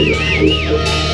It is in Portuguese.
Música